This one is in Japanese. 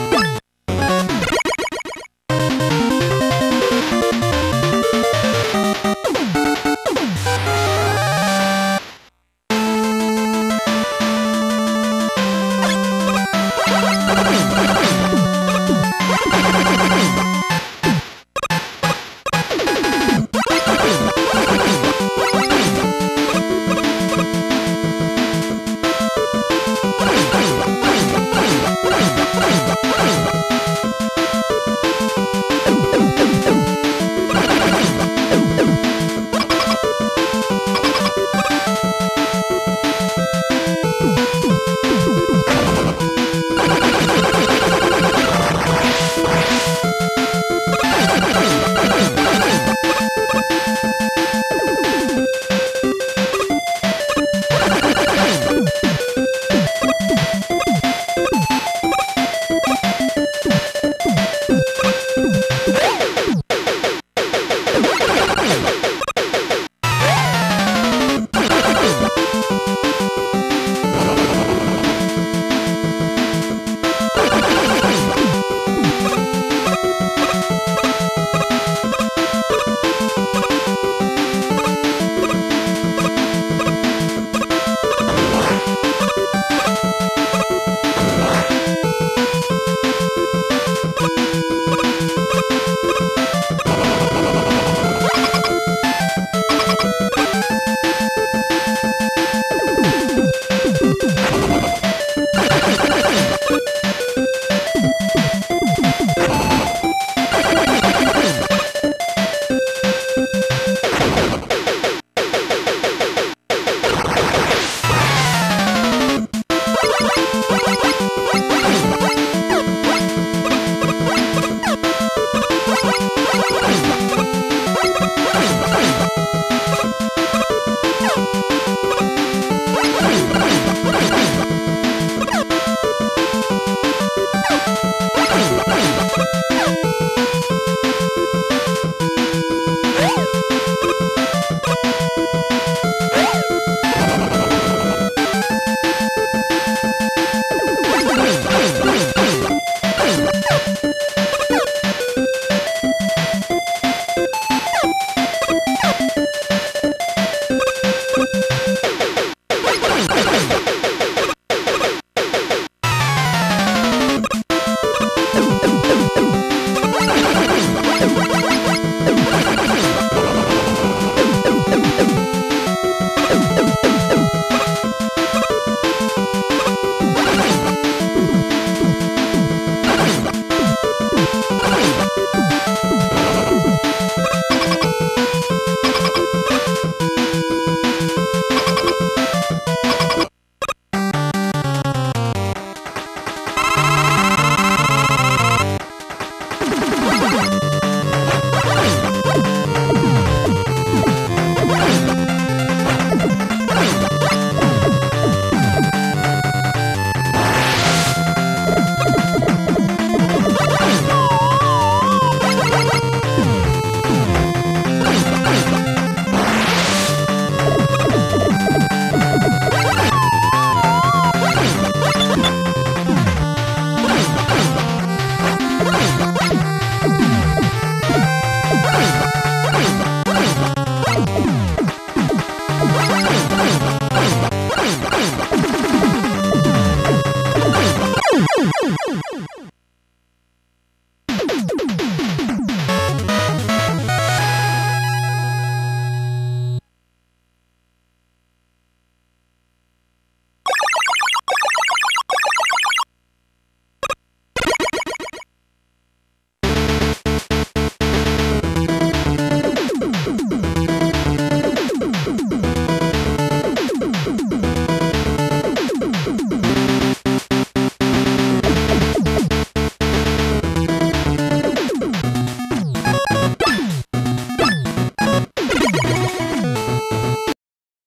you